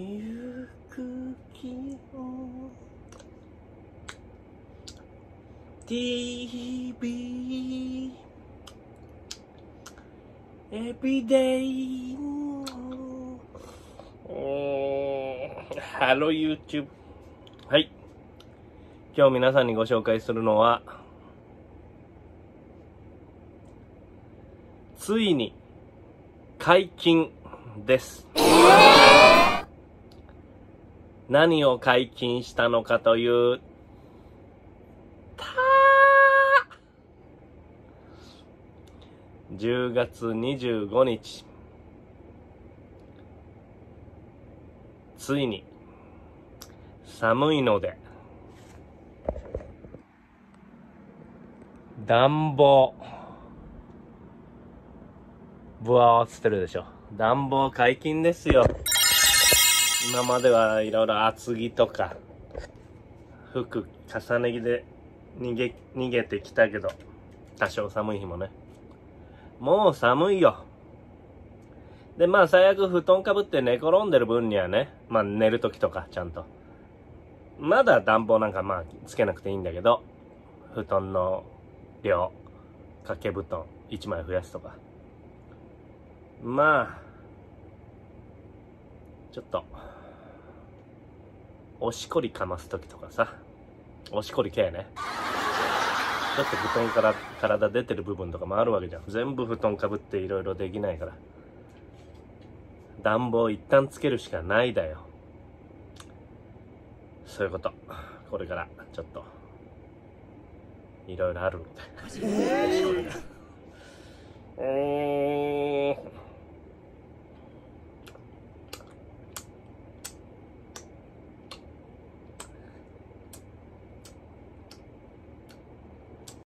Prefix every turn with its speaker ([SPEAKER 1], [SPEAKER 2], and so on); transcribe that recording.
[SPEAKER 1] ゆく気を TV Everyday ハロー YouTube はい。今日皆さんにご紹介するのはついに解禁です。何を解禁したのかというた10月25日。ついに寒いので暖房ブワーつってるでしょ。暖房解禁ですよ。今まではいろいろ厚着とか服重ね着で逃げ逃げてきたけど多少寒い日もねもう寒いよ。で、まあ最悪布団かぶって寝転んでる分にはね、まあ寝るときとかちゃんと。まだ暖房なんかまあつけなくていいんだけど、布団の量、掛け布団1枚増やすとか。まあ、ちょっと、おしこりかますときとかさ、おしこり系ね。だって布団から体出てる部分とかもあるわけじゃん。全部布団かぶっていろいろできないから。暖房一旦つけるしかないだよ。そういうこと。これからちょっと。いろいろあるのでえー